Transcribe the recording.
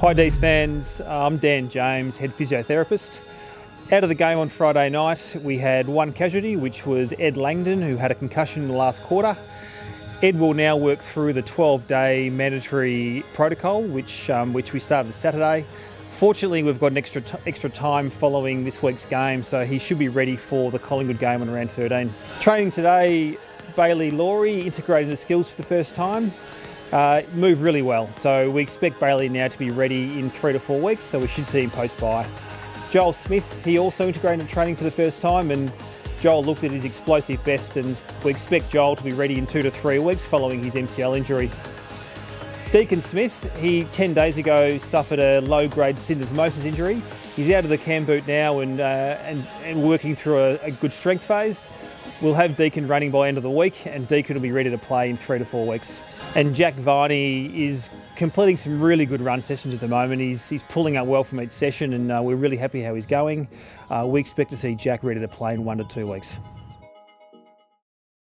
Hi D's fans, I'm Dan James, head physiotherapist. Out of the game on Friday night, we had one casualty, which was Ed Langdon, who had a concussion in the last quarter. Ed will now work through the 12-day mandatory protocol, which um, which we started Saturday. Fortunately, we've got an extra extra time following this week's game, so he should be ready for the Collingwood game on round 13. Training today, Bailey Laurie integrated the skills for the first time uh, moved really well. So we expect Bailey now to be ready in three to four weeks, so we should see him post by. Joel Smith, he also integrated training for the first time and Joel looked at his explosive best and we expect Joel to be ready in two to three weeks following his MCL injury. Deakyn Smith, he 10 days ago suffered a low-grade syndesmosis injury. He's out of the cam boot now and, uh, and, and, working through a, a good strength phase. We'll have Deakyn running by end of the week and Deakyn will be ready to play in three to four weeks. And Jack Viney is completing some really good run sessions at the moment. He's, he's pulling up well from each session and uh, we're really happy how he's going. Uh, we expect to see Jack ready to play in one to two weeks.